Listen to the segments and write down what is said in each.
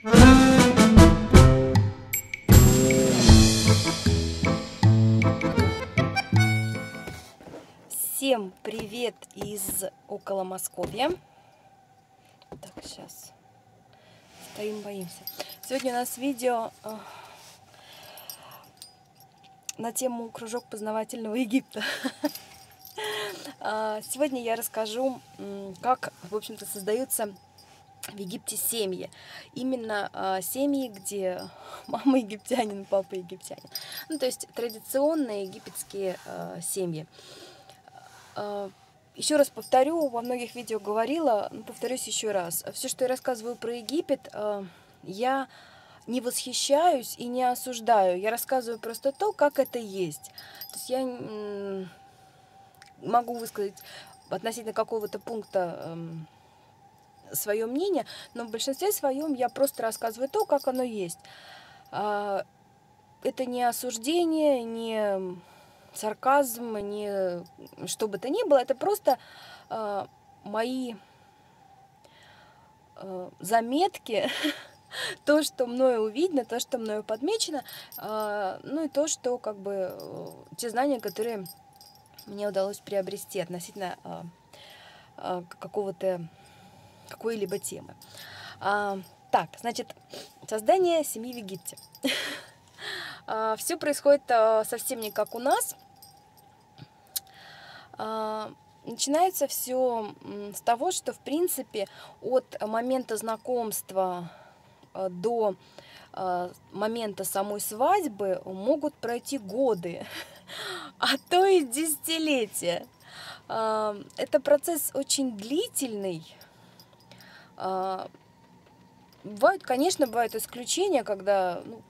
Всем привет из около Московья. Так, сейчас. Стоим, боимся. Сегодня у нас видео э, на тему кружок познавательного Египта. А, сегодня я расскажу, как, в общем-то, создаются в Египте семьи. Именно э, семьи, где мама египтянин, папа египтянин. Ну, то есть традиционные египетские э, семьи. Э, еще раз повторю, во многих видео говорила, но повторюсь еще раз. Все, что я рассказываю про Египет, э, я не восхищаюсь и не осуждаю. Я рассказываю просто то, как это есть. То есть я могу высказать относительно какого-то пункта эм, свое мнение, но в большинстве своем я просто рассказываю то, как оно есть. А, это не осуждение, не сарказм, не что бы то ни было, это просто а, мои а, заметки, то, что мною увидено, то, что мною подмечено, ну и то, что как бы те знания, которые мне удалось приобрести относительно какого-то какой-либо темы. А, так, значит, создание семьи в Египте. а, все происходит а, совсем не как у нас. А, начинается все с того, что, в принципе, от момента знакомства до момента самой свадьбы могут пройти годы, а то и десятилетия. Это процесс очень длительный, бывают, конечно, бывают исключения, когда ну,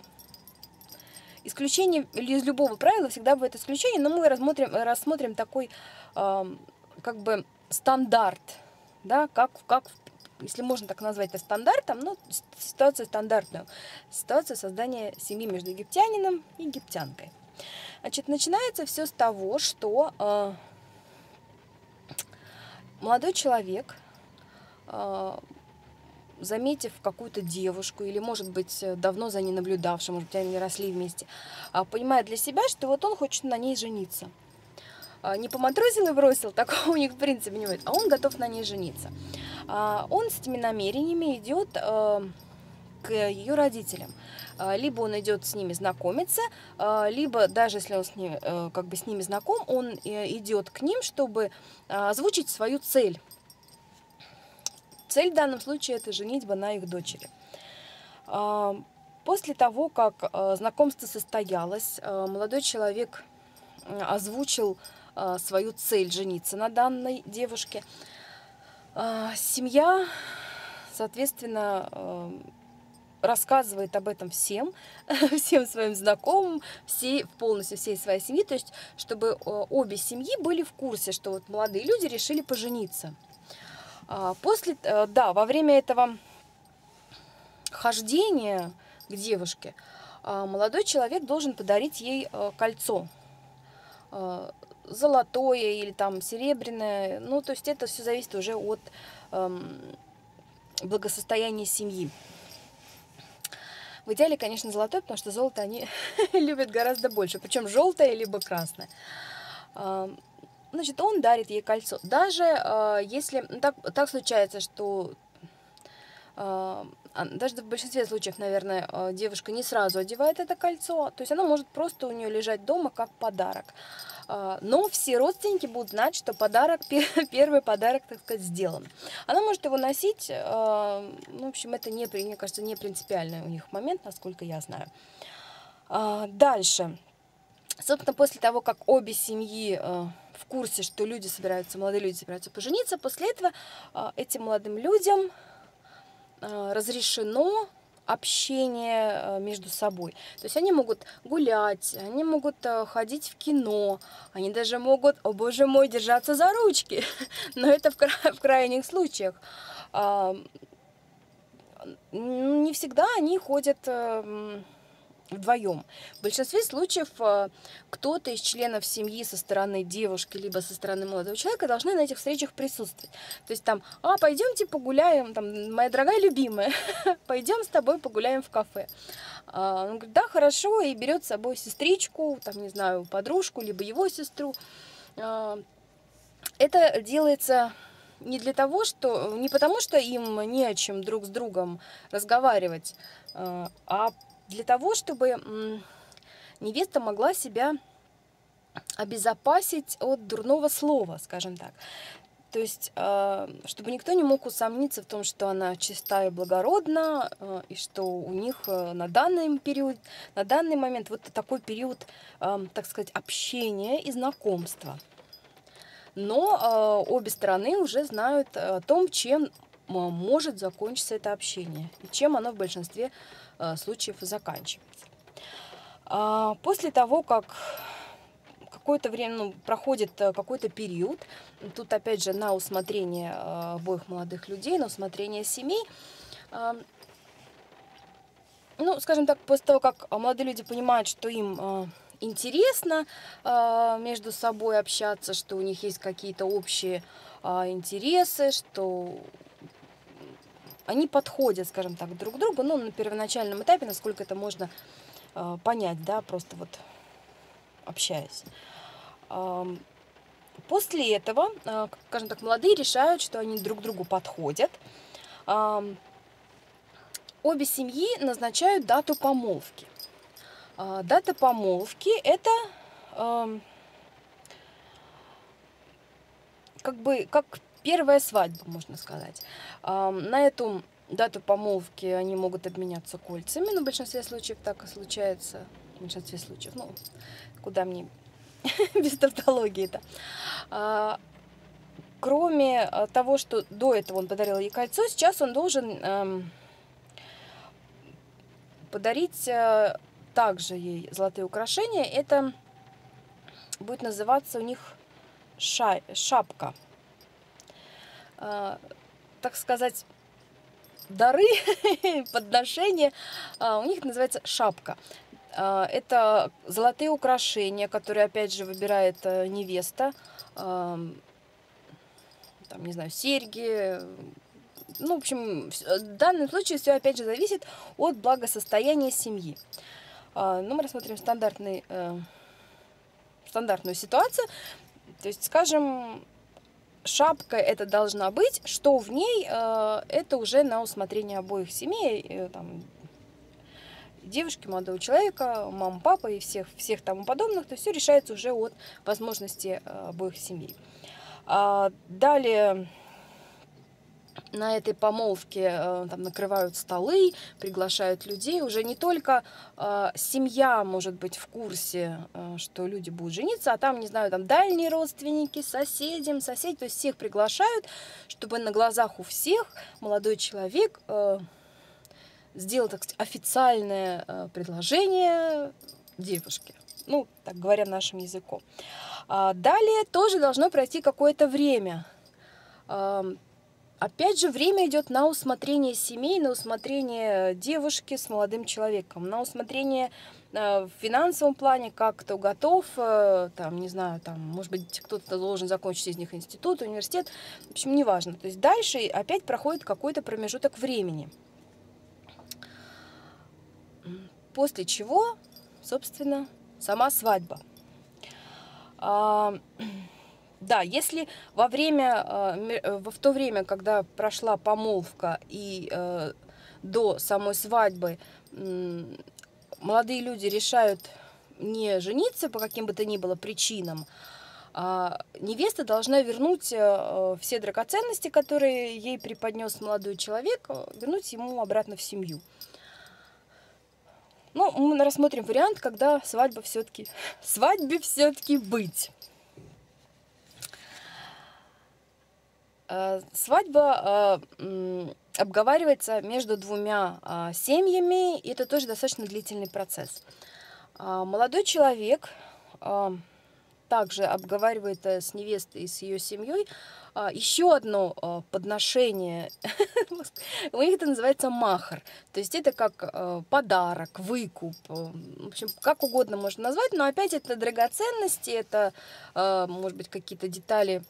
исключение из любого правила всегда бывает исключение, но мы рассмотрим, рассмотрим такой как бы стандарт, да, как, как если можно так назвать это стандартом, ну, ситуация стандартная. Ситуация создания семьи между египтянином и египтянкой. Значит, начинается все с того, что э, молодой человек э, заметив какую-то девушку, или, может быть, давно за ней наблюдавшую, может быть, они росли вместе, а, понимает для себя, что вот он хочет на ней жениться. А, не поматросил и бросил, такого у них в принципе не будет, а он готов на ней жениться. А, он с этими намерениями идет к ее родителям. Либо он идет с ними знакомиться, либо даже если он с ними, э, как бы с ними знаком, он э, идет к ним, чтобы озвучить свою цель Цель в данном случае это женитьба на их дочери. А, после того, как а, знакомство состоялось, а, молодой человек озвучил свою цель жениться на данной девушке. Семья, соответственно, рассказывает об этом всем, всем своим знакомым, всей, полностью всей своей семьи, то есть чтобы обе семьи были в курсе, что вот молодые люди решили пожениться. А, после, э, да, во время этого хождения к девушке а, молодой человек должен подарить ей э, кольцо э, золотое или там серебряное. Ну, то есть это все зависит уже от эм, благосостояния семьи. В идеале, конечно, золотое, потому что золото они любят гораздо больше. Причем желтое либо красное. Значит, он дарит ей кольцо. Даже э, если ну, так, так случается, что э, даже в большинстве случаев, наверное, э, девушка не сразу одевает это кольцо, то есть оно может просто у нее лежать дома как подарок. Э, но все родственники будут знать, что подарок, первый подарок, так сказать, сделан. Она может его носить, э, ну, в общем, это, не, мне кажется, не принципиальный у них момент, насколько я знаю. Э, дальше. Собственно, после того, как обе семьи в курсе, что люди собираются, молодые люди собираются пожениться, после этого э, этим молодым людям э, разрешено общение э, между собой. То есть они могут гулять, они могут ходить в кино, они даже могут, о боже мой, держаться за ручки. Но это в, кра в крайних случаях. Не всегда они ходят... Вдвоем. В большинстве случаев э, кто-то из членов семьи со стороны девушки, либо со стороны молодого человека должны на этих встречах присутствовать. То есть там, а, пойдемте погуляем, там, моя дорогая любимая, пойдем с тобой погуляем в кафе. А, он говорит, да, хорошо, и берет с собой сестричку, там, не знаю, подружку, либо его сестру. А, это делается не для того, что, не потому, что им не о чем друг с другом разговаривать, а, а для того, чтобы невеста могла себя обезопасить от дурного слова, скажем так. То есть, а, чтобы никто не мог усомниться в том, что она чиста и благородна, а, и что у них а, на данный период, на данный момент вот такой период, так сказать, общения и знакомства. Но обе стороны уже знают о том, чем может закончиться это общение, и чем оно в большинстве случаев заканчивается. После того, как какое-то время, ну, проходит э, какой-то период, тут опять же на усмотрение э, обоих молодых людей, на усмотрение семей, ну, скажем так, после того, как молодые люди понимают, что им э, интересно между собой общаться, что у них есть какие-то общие интересы, что они подходят, скажем так, друг к другу, ну, на первоначальном этапе, насколько это можно понять, да, просто вот общаясь. После этого, а, скажем так, молодые решают, что они друг другу подходят. Обе семьи назначают дату помолвки. А, дата помолвки – это как бы как первая свадьба, можно сказать. На эту дату помолвки они могут обменяться кольцами, но в большинстве случаев так и случается. В большинстве случаев, ну, куда мне без тавтологии-то. А, кроме а, того, что до этого он подарил ей кольцо, сейчас он должен подарить э, также ей золотые украшения. Это будет называться у них ша шапка. Э, так сказать, дары, подношения, э, у них называется шапка. А, это золотые украшения, которые, опять же, выбирает э, невеста. Там, не знаю, серьги. Ну, в общем, в данном случае все, опять же, зависит от благосостояния семьи. А, ну, мы рассмотрим стандартный, э, стандартную ситуацию. То есть, скажем, шапка это должна быть, что в ней, э, это уже на усмотрение обоих семей, там, девушки, молодого человека, мама, папа и всех, всех тому подобных, то все решается уже от возможности э, обоих семей. А, далее на этой помолвке э, там накрывают столы, приглашают людей. Уже не только э, семья может быть в курсе, э, что люди будут жениться, а там, не знаю, там дальние родственники, соседи, соседи, то есть всех приглашают, чтобы на глазах у всех молодой человек э, сделал, так сказать, официальное э, предложение девушке. Ну, так говоря нашим языком. А далее тоже должно пройти какое-то время. Опять же, время идет на усмотрение семей, на усмотрение девушки с молодым человеком, на усмотрение э, в финансовом плане, как кто готов, э, там, не знаю, там, может быть, кто-то должен закончить из них институт, университет, в общем, неважно. То есть дальше опять проходит какой-то промежуток времени после чего, собственно, сама свадьба. Да, если во время, а, э, в то время, когда прошла помолвка и э, до самой свадьбы молодые люди решают не жениться по каким бы то ни было причинам, а невеста должна вернуть э, все драгоценности, которые ей преподнес молодой человек, вернуть ему обратно в семью. Ну, мы рассмотрим вариант, когда свадьба все-таки, свадьбе все-таки быть. Свадьба э, обговаривается между двумя э, семьями, и это тоже достаточно длительный процесс. Молодой человек также обговаривает с невестой и с ее семьей еще одно подношение. У них это называется махар. То есть это как подарок, выкуп. В общем, как угодно можно назвать, но опять это драгоценности, это, может быть, какие-то детали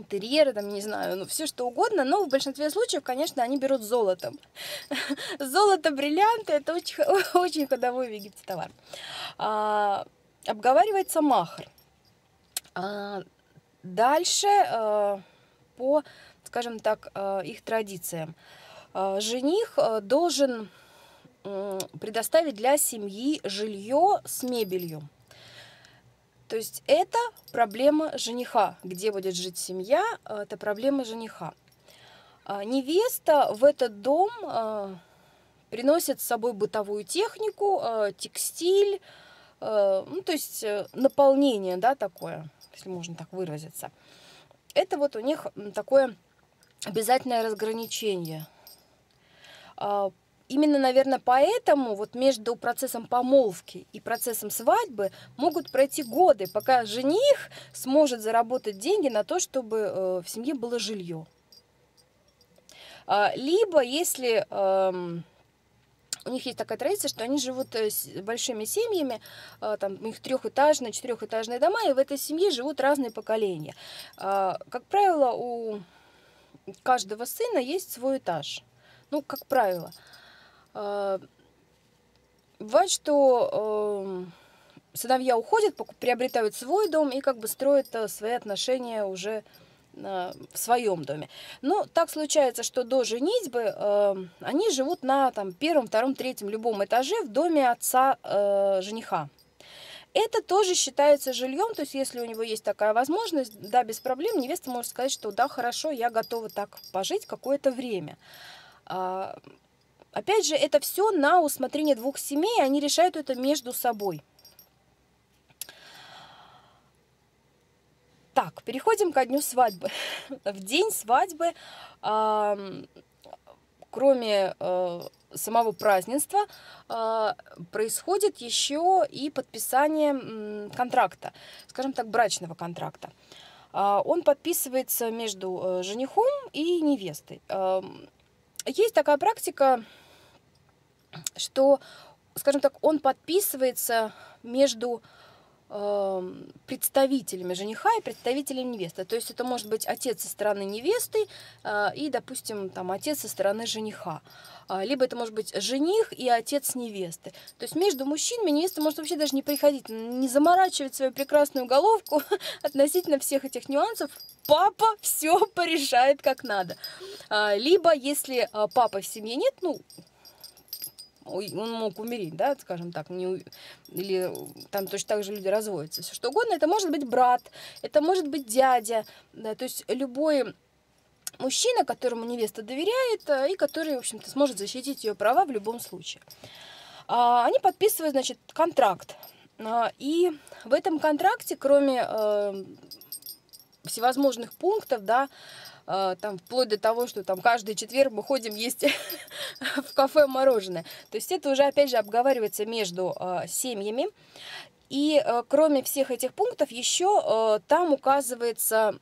интерьеры, там, не знаю, ну, все что угодно, но в большинстве случаев, конечно, они берут золотом. Золото, бриллианты – это очень, очень ходовой в Египте товар. А, обговаривается махр. А, дальше а, по, скажем так, а, их традициям. А, жених должен предоставить для семьи жилье с мебелью. То есть это проблема жениха. Где будет жить семья, э, это проблема жениха. А невеста в этот дом э, приносит с собой бытовую технику, э, текстиль, ну, то есть наполнение, да, такое, если можно так выразиться. Это вот у них такое обязательное разграничение. Именно, наверное, поэтому вот между процессом помолвки и процессом свадьбы могут пройти годы, пока жених сможет заработать деньги на то, чтобы э, в семье было жилье. А, либо, если эм, у них есть такая традиция, что они живут э, с большими семьями, э, там у них трехэтажные, четырехэтажные дома, и в этой семье живут разные поколения. А, как правило, у каждого сына есть свой этаж. Ну, как правило. А, бывает, что эм, сыновья уходят, приобретают свой дом и как бы строят э, свои отношения уже э, в своем доме. Но так случается, что до женитьбы э, они живут на там, первом, втором, третьем, любом этаже в доме отца э, жениха. Это тоже считается жильем, то есть если у него есть такая возможность, да, без проблем, невеста может сказать, что да, хорошо, я готова так пожить какое-то время. А, Опять же, это все на усмотрение двух семей, они решают это между собой. Так, переходим ко дню свадьбы. В день свадьбы, кроме э, самого празднества, э, происходит еще и подписание контракта, скажем так, брачного контракта. Э, он подписывается между э, женихом и невестой. Есть такая практика, что, скажем так, он подписывается между представителями жениха и представителями невесты. То есть это может быть отец со стороны невесты э, и, допустим, там отец со стороны жениха. А, либо это может быть жених и отец невесты. То есть между мужчинами невеста может вообще даже не приходить, не заморачивать свою прекрасную головку относительно всех этих нюансов. Папа все порешает как надо. А, либо если а, папы в семье нет, ну, он мог умереть, да, скажем так, не, или там точно так же люди разводятся, все что угодно, это может быть брат, это может быть дядя, да, то есть любой мужчина, которому невеста доверяет э, и который, в общем-то, сможет защитить ее права в любом случае. А, они подписывают, значит, контракт. А, и в этом контракте, кроме э, всевозможных пунктов, да, э, там вплоть до того, что там каждый четверг мы ходим есть в кафе мороженое. То есть это уже, опять же, обговаривается между семьями. И кроме всех этих пунктов еще там указывается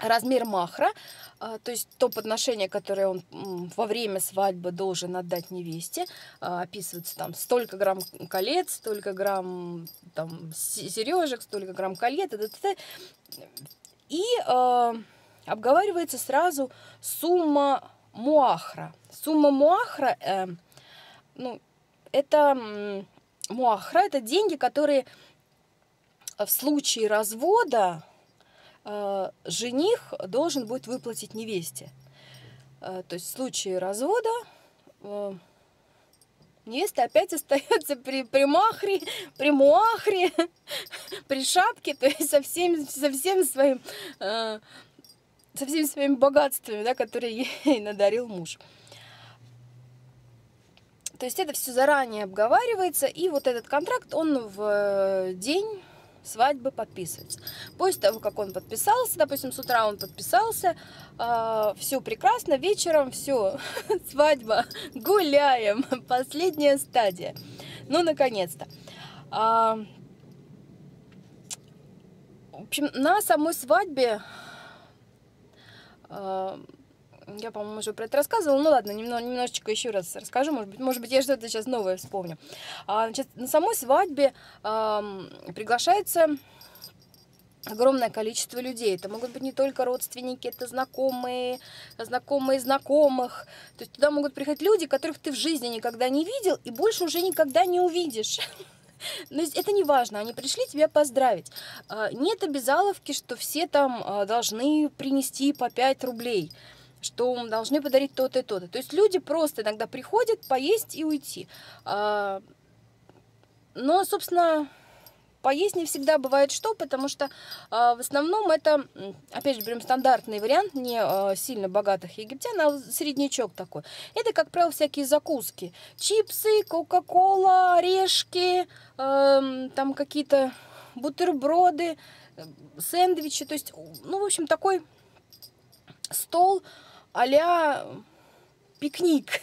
размер махра, а, то есть то подношение, которое он во время свадьбы должен отдать невесте, а, описывается там столько грамм колец, столько грамм там сережек, столько грамм колец, и э, обговаривается сразу сумма муахра. Сумма муахра, э, ну, это муахра, это деньги, которые в случае развода жених должен будет выплатить невесте. Э, то есть в случае развода э, невеста опять остается при, при махре, при муахре, при шапке, то есть со всеми, со всем своим, со всеми своими богатствами, да, которые ей надарил муж. То есть это все заранее обговаривается, и вот этот контракт, он в день свадьбы подписывается. После того, как он подписался, допустим, с утра он подписался, э, а, все прекрасно, вечером все, свадьба, гуляем, последняя стадия. Ну, наконец-то. Э, в общем, на самой свадьбе э, я, по-моему, уже про это рассказывала. Ну ладно, немного, немножечко еще раз расскажу. Может быть, может быть, я что-то сейчас новое вспомню. А, значит, на самой свадьбе э, приглашается огромное количество людей. Это могут быть не только родственники, это знакомые, знакомые знакомых. То есть туда могут приходить люди, которых ты в жизни никогда не видел и больше уже никогда не увидишь. Но это не важно, они пришли тебя поздравить. А, нет обязаловки, что все там а, должны принести по 5 рублей что должны подарить то-то и то-то. То есть люди просто иногда приходят поесть и уйти. А, но, собственно, поесть не всегда бывает что, потому что э, в основном это, опять же, берем стандартный вариант, не э, сильно богатых египтян, а среднячок такой. Это, как правило, всякие закуски. Чипсы, кока-кола, орешки, э, там какие-то бутерброды, сэндвичи. То есть, ну, в общем, такой стол а пикник.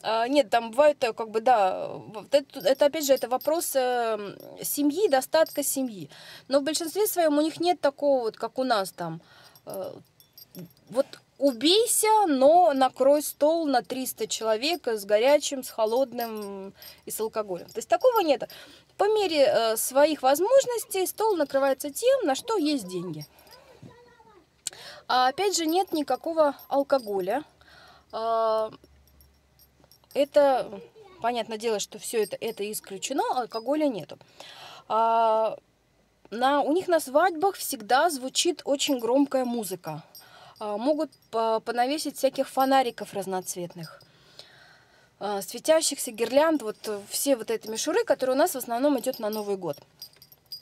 А, нет, там бывает, э, как бы, да, это, это опять же, это вопрос э, семьи, достатка семьи. Но в большинстве своем у них нет такого, вот, как у нас там, э, вот убейся, но накрой стол на 300 человек с горячим, с холодным и с алкоголем. То есть такого нет. По мере своих возможностей стол накрывается тем, на что есть деньги. А опять же нет никакого алкоголя. А, это, понятное дело, что все это, это исключено, алкоголя нету. А, на, у них на свадьбах всегда звучит очень громкая музыка. А, могут по, понавесить всяких фонариков разноцветных, светящихся гирлянд, вот все вот эти мишуры, которые у нас в основном идет на Новый год.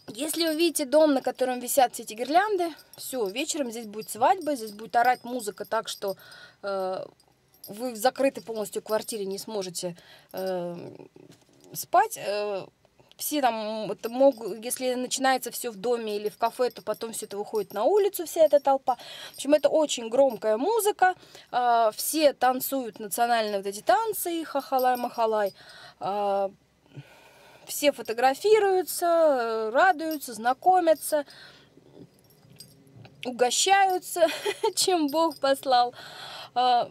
Если вы видите дом, на котором висят все эти гирлянды, все, вечером здесь будет свадьба, здесь будет орать музыка так, что э, вы в закрытой полностью квартире не сможете э, спать. Э, все там, это могут, если начинается все в доме или в кафе, то потом все это выходит на улицу, вся эта толпа. В общем, это очень громкая музыка. Э, все танцуют национальные вот эти танцы, хахалай-махалай. Э, все фотографируются, радуются, знакомятся, угощаются, чем Бог послал. А,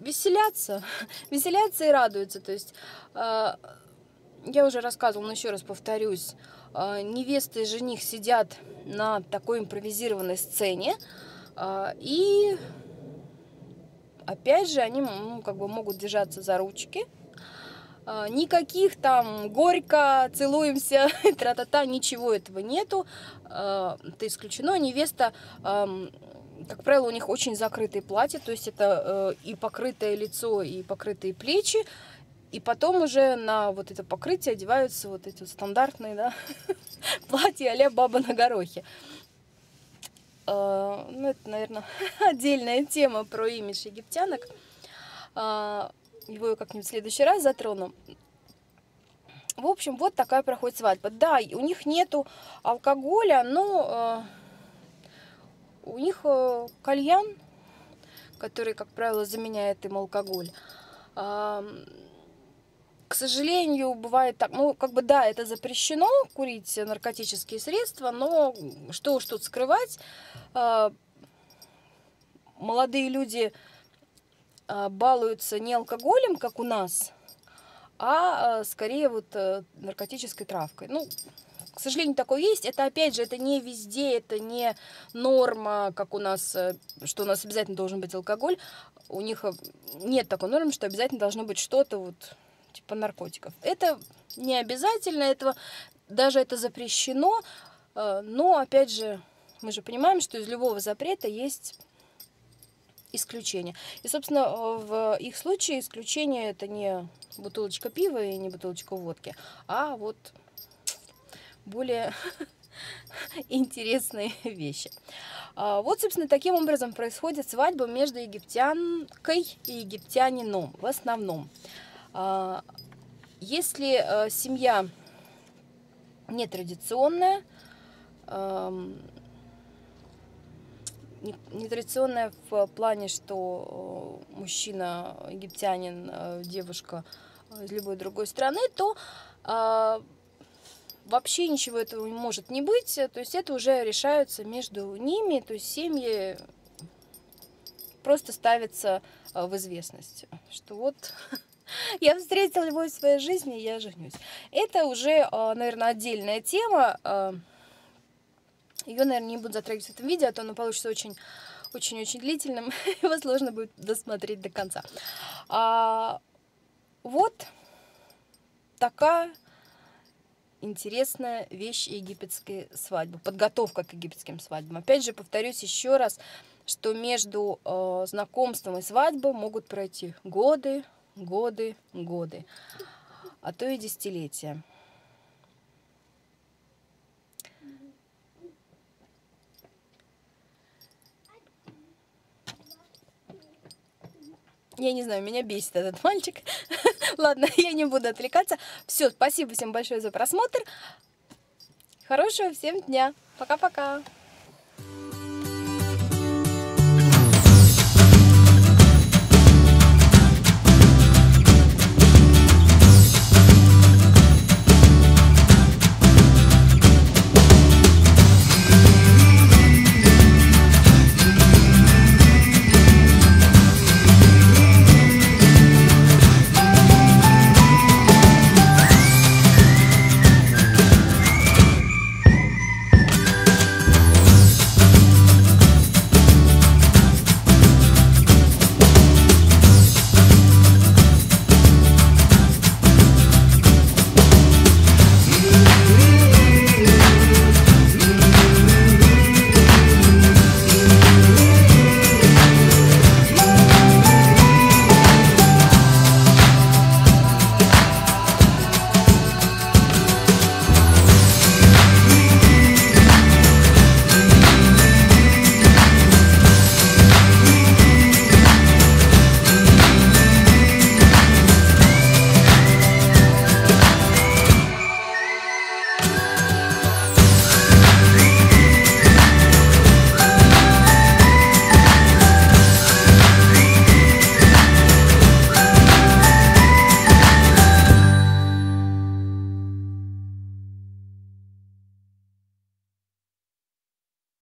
веселятся, веселятся и радуются. То есть, а, я уже рассказывала, но еще раз повторюсь, а, невеста и жених сидят на такой импровизированной сцене, и опять же они ну, как бы могут держаться за ручки, никаких там горько, целуемся, тра-та-та, ничего этого нету, это исключено. Невеста как правило, у них очень закрытые платья, то есть это э, и покрытое лицо, и покрытые плечи. И потом уже на вот это покрытие одеваются вот эти вот стандартные, да, платья а баба на горохе. Э, ну, это, наверное, отдельная тема про имидж египтянок. Э, его как-нибудь в следующий раз затрону. В общем, вот такая проходит свадьба. Да, у них нету алкоголя, но э, у них э, кальян, который, как правило, заменяет им алкоголь. К сожалению, бывает так, ну, как бы, да, это запрещено, курить наркотические средства, но что уж тут скрывать, а, молодые люди балуются не алкоголем, как у нас, а, а скорее вот э, наркотической травкой. Ну, к сожалению, такое есть. Это, опять же, это не везде, это не норма, как у нас, э, что у нас обязательно должен быть алкоголь. У них э, нет такой нормы, что обязательно должно быть что-то вот типа наркотиков. Это не обязательно, этого даже это запрещено, э, но, опять же, мы же понимаем, что из любого запрета есть исключение. И, собственно, в их случае исключение это не бутылочка пива и не бутылочка водки, а вот более интересные вещи. А, вот, собственно, таким образом происходит свадьба между египтянкой и египтянином в основном. А, если э, семья нетрадиционная, нетрадиционная в плане, что э, мужчина египтянин, э, девушка из любой другой страны, то а, вообще ничего этого не может не быть, то есть это уже решаются между ними, то есть семьи просто ставятся э, в известность, что вот я встретила любовь в своей жизни, я женюсь. Это уже, э, наверное, отдельная тема. Ее, наверное, не буду затрагивать в этом видео, а то оно получится очень очень-очень длительным, его сложно будет досмотреть до конца. А, вот такая интересная вещь египетской свадьбы, подготовка к египетским свадьбам. Опять же, повторюсь еще раз, что между э, знакомством и свадьбой могут пройти годы, годы, годы, а то и десятилетия. Я не знаю, меня бесит этот мальчик. Ладно, я не буду отвлекаться. Все, спасибо всем большое за просмотр. Хорошего всем дня. Пока-пока.